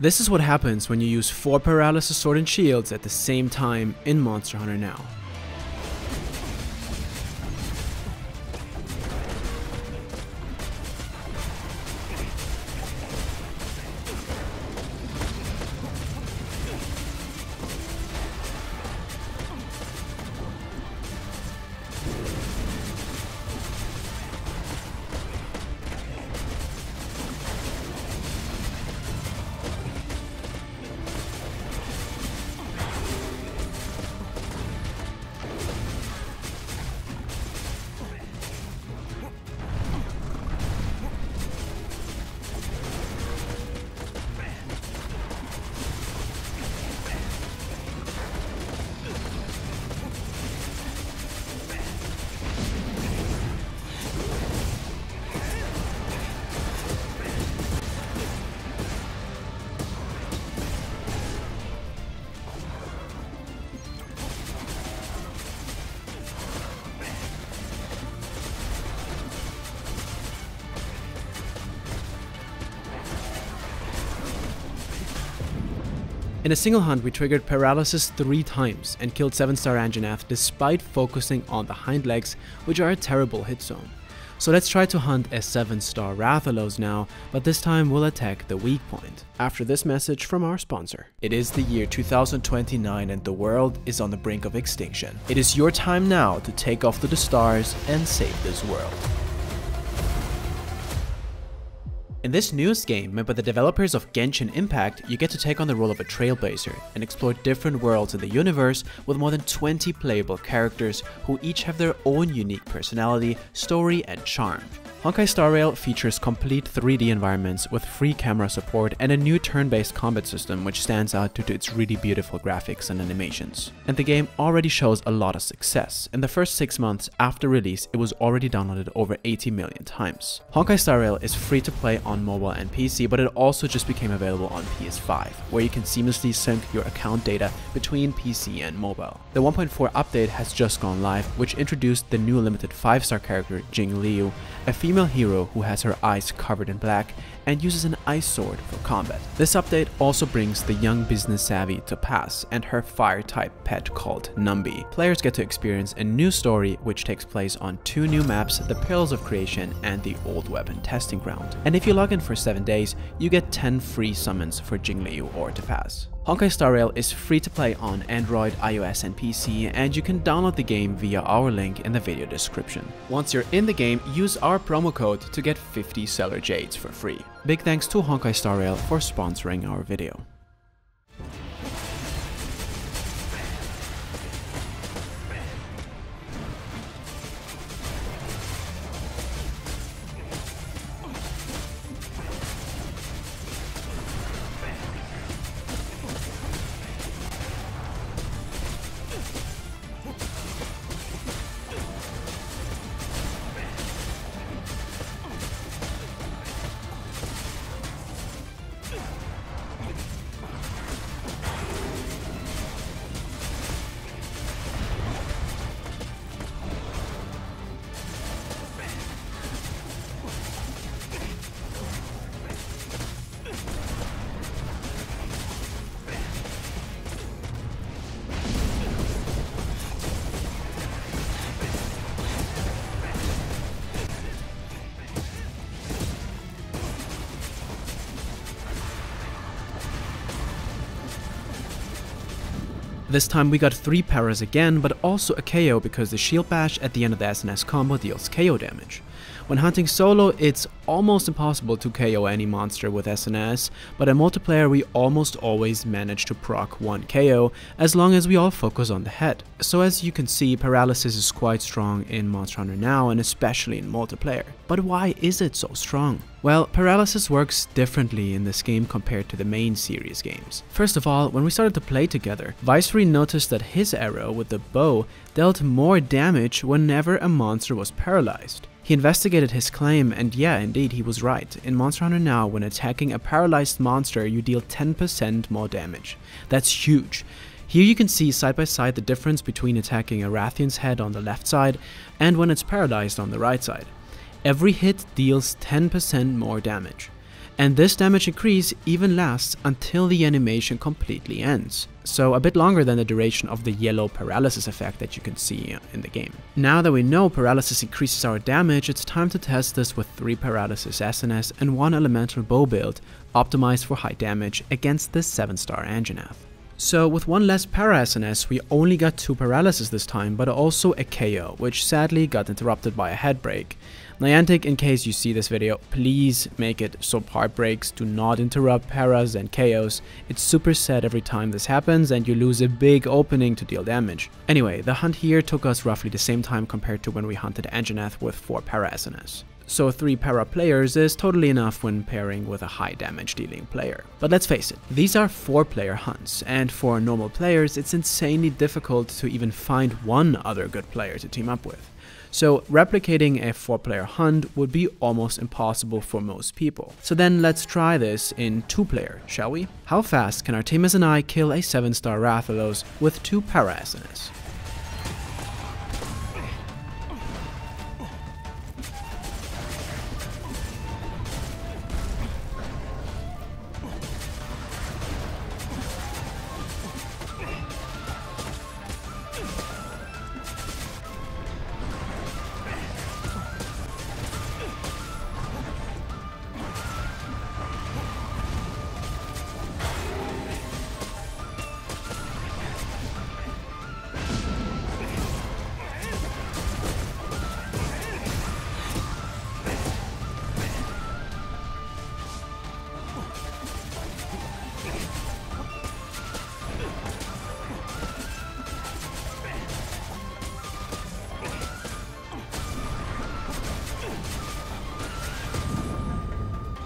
This is what happens when you use 4 Paralysis Sword and Shields at the same time in Monster Hunter Now. In a single hunt, we triggered Paralysis three times and killed 7-star Anjanath despite focusing on the hind legs, which are a terrible hit zone. So let's try to hunt a 7-star Rathalos now, but this time we'll attack the weak point. After this message from our sponsor. It is the year 2029 and the world is on the brink of extinction. It is your time now to take off to the stars and save this world. In this newest game, made by the developers of Genshin Impact, you get to take on the role of a trailblazer and explore different worlds in the universe with more than 20 playable characters who each have their own unique personality, story and charm. Honkai Star Rail features complete 3D environments with free camera support and a new turn-based combat system which stands out due to its really beautiful graphics and animations. And the game already shows a lot of success. In the first 6 months after release, it was already downloaded over 80 million times. Honkai Star Rail is free to play on mobile and PC, but it also just became available on PS5, where you can seamlessly sync your account data between PC and mobile. The 1.4 update has just gone live, which introduced the new limited 5-star character Jing Liu, a female hero who has her eyes covered in black and uses an ice sword for combat. This update also brings the young business savvy Topaz and her fire type pet called Numby. Players get to experience a new story which takes place on two new maps, the Pillars of Creation and the Old Weapon Testing Ground. And if you log in for 7 days, you get 10 free summons for Jingliu or Topaz. Honkai Star Rail is free to play on Android, iOS and PC and you can download the game via our link in the video description. Once you're in the game, use our promo code to get 50 Stellar Jades for free. Big thanks to Honkai Star Rail for sponsoring our video. This time we got 3 paras again, but also a KO because the shield bash at the end of the SNS combo deals KO damage. When hunting solo, it's almost impossible to KO any monster with SNS, but in multiplayer we almost always manage to proc one KO as long as we all focus on the head. So as you can see, paralysis is quite strong in Monster Hunter now and especially in multiplayer. But why is it so strong? Well, paralysis works differently in this game compared to the main series games. First of all, when we started to play together, Viceroy noticed that his arrow with the bow dealt more damage whenever a monster was paralyzed. He investigated his claim and yeah, indeed he was right. In Monster Hunter Now, when attacking a paralyzed monster, you deal 10% more damage. That's huge. Here you can see side by side the difference between attacking a Rathian's head on the left side and when it's paralyzed on the right side. Every hit deals 10% more damage. And this damage increase even lasts until the animation completely ends, so a bit longer than the duration of the yellow paralysis effect that you can see in the game. Now that we know paralysis increases our damage, it's time to test this with 3 paralysis SNS and 1 elemental bow build, optimized for high damage against this 7 star Anjanath. So with one less para SNS, we only got 2 paralysis this time, but also a KO, which sadly got interrupted by a head break. Niantic, in case you see this video, please make it so part breaks do not interrupt paras and KOs. It's super sad every time this happens and you lose a big opening to deal damage. Anyway, the hunt here took us roughly the same time compared to when we hunted Anjanath with 4 para SNS. So 3 para players is totally enough when pairing with a high damage dealing player. But let's face it, these are 4 player hunts, and for normal players it's insanely difficult to even find one other good player to team up with. So replicating a 4-player hunt would be almost impossible for most people. So then let's try this in 2-player, shall we? How fast can Artemis and I kill a 7-star Rathalos with 2 Para SNS?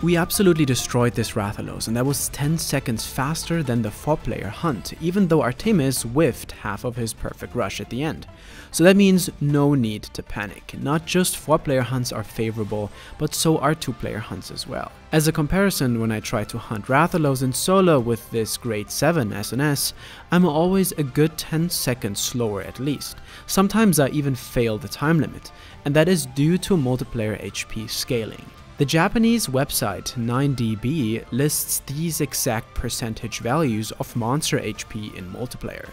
We absolutely destroyed this Rathalos and that was 10 seconds faster than the 4 player hunt, even though Artemis whiffed half of his perfect rush at the end. So that means no need to panic, not just 4 player hunts are favorable, but so are 2 player hunts as well. As a comparison, when I try to hunt Rathalos in solo with this grade 7 SNS, I'm always a good 10 seconds slower at least. Sometimes I even fail the time limit, and that is due to multiplayer HP scaling. The Japanese website 9DB lists these exact percentage values of monster HP in multiplayer.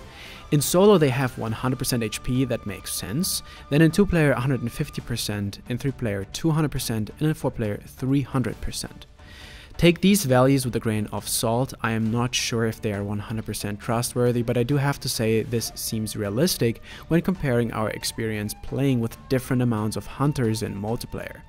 In solo they have 100% HP, that makes sense, then in 2 player 150%, in 3 player 200%, and in 4 player 300%. Take these values with a grain of salt, I am not sure if they are 100% trustworthy, but I do have to say this seems realistic when comparing our experience playing with different amounts of hunters in multiplayer.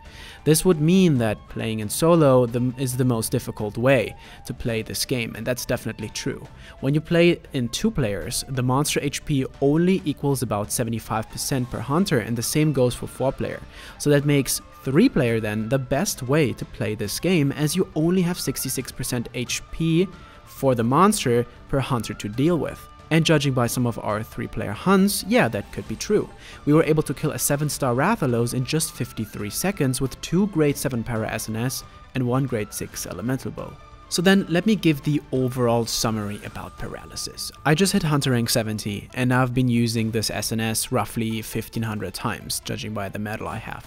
This would mean that playing in solo is the most difficult way to play this game, and that's definitely true. When you play in two players, the monster HP only equals about 75% per hunter, and the same goes for four player, so that makes 3 player then the best way to play this game as you only have 66% HP for the monster per hunter to deal with. And judging by some of our 3 player hunts, yeah that could be true. We were able to kill a 7 star Rathalos in just 53 seconds with 2 grade 7 para SNS and 1 grade 6 elemental bow. So then let me give the overall summary about paralysis. I just hit Hunter rank 70 and I've been using this SNS roughly 1500 times, judging by the medal I have.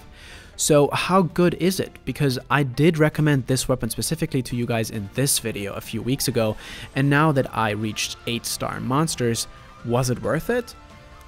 So how good is it? Because I did recommend this weapon specifically to you guys in this video a few weeks ago, and now that I reached 8 star monsters, was it worth it?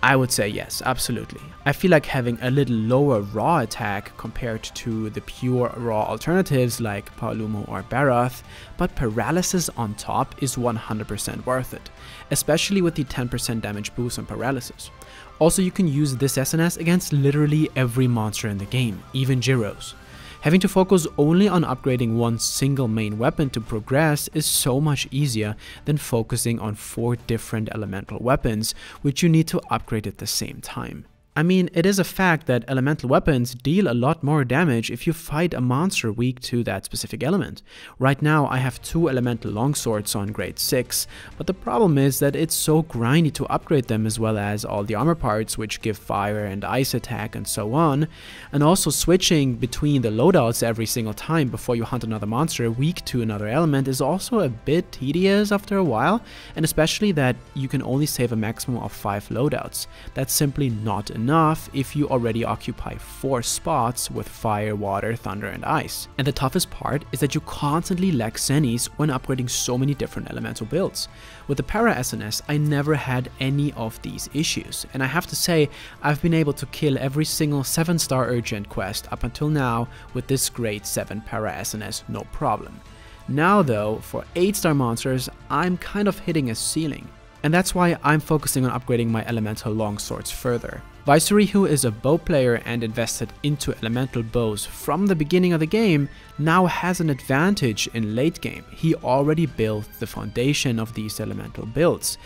I would say yes, absolutely. I feel like having a little lower raw attack compared to the pure raw alternatives like Paolumu or Barroth, but paralysis on top is 100% worth it, especially with the 10% damage boost on paralysis. Also, you can use this SNS against literally every monster in the game, even Girros. Having to focus only on upgrading one single main weapon to progress is so much easier than focusing on four different elemental weapons, which you need to upgrade at the same time. I mean, it is a fact that elemental weapons deal a lot more damage if you fight a monster weak to that specific element. Right now I have two elemental longswords on grade 6, but the problem is that it's so grindy to upgrade them as well as all the armor parts which give fire and ice attack and so on, and also switching between the loadouts every single time before you hunt another monster weak to another element is also a bit tedious after a while, and especially that you can only save a maximum of 5 loadouts. That's simply not enough enough if you already occupy 4 spots with fire, water, thunder and ice. And the toughest part is that you constantly lack zennies when upgrading so many different elemental builds. With the Para SNS I never had any of these issues and I have to say I've been able to kill every single 7 star urgent quest up until now with this grade 7 Para SNS no problem. Now though, for 8 star monsters, I'm kind of hitting a ceiling. And that's why I'm focusing on upgrading my elemental longswords further. Viceroy, who is a bow player and invested into elemental bows from the beginning of the game, now has an advantage in late game. He already built the foundation of these elemental builds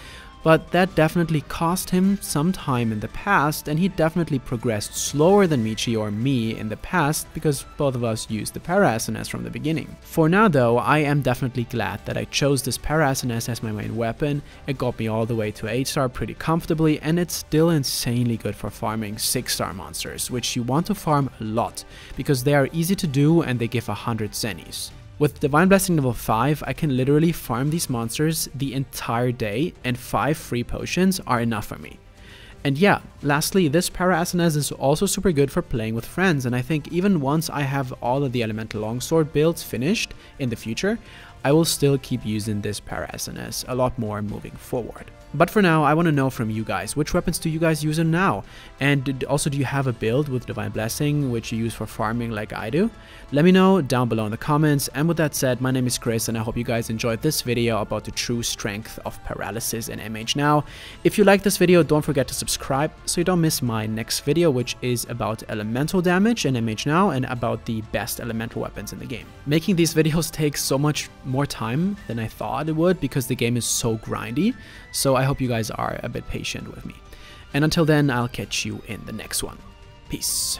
but that definitely cost him some time in the past and he definitely progressed slower than Michi or me in the past because both of us used the Para SNS from the beginning. For now though, I am definitely glad that I chose this Para SNS as my main weapon, it got me all the way to 8 star pretty comfortably and it's still insanely good for farming 6 star monsters, which you want to farm a lot, because they are easy to do and they give 100 zennies. With Divine Blessing level 5, I can literally farm these monsters the entire day and 5 free potions are enough for me. And yeah, lastly, this Para SNS is also super good for playing with friends and I think even once I have all of the Elemental Longsword builds finished in the future, I will still keep using this Para SNS a lot more moving forward. But for now, I want to know from you guys, which weapons do you guys use in now? And also, do you have a build with Divine Blessing, which you use for farming like I do? Let me know down below in the comments. And with that said, my name is Chris, and I hope you guys enjoyed this video about the true strength of paralysis in MH Now. If you like this video, don't forget to subscribe so you don't miss my next video, which is about elemental damage in MH Now and about the best elemental weapons in the game. Making these videos takes so much more time than I thought it would because the game is so grindy. So I hope you guys are a bit patient with me. And until then, I'll catch you in the next one. Peace.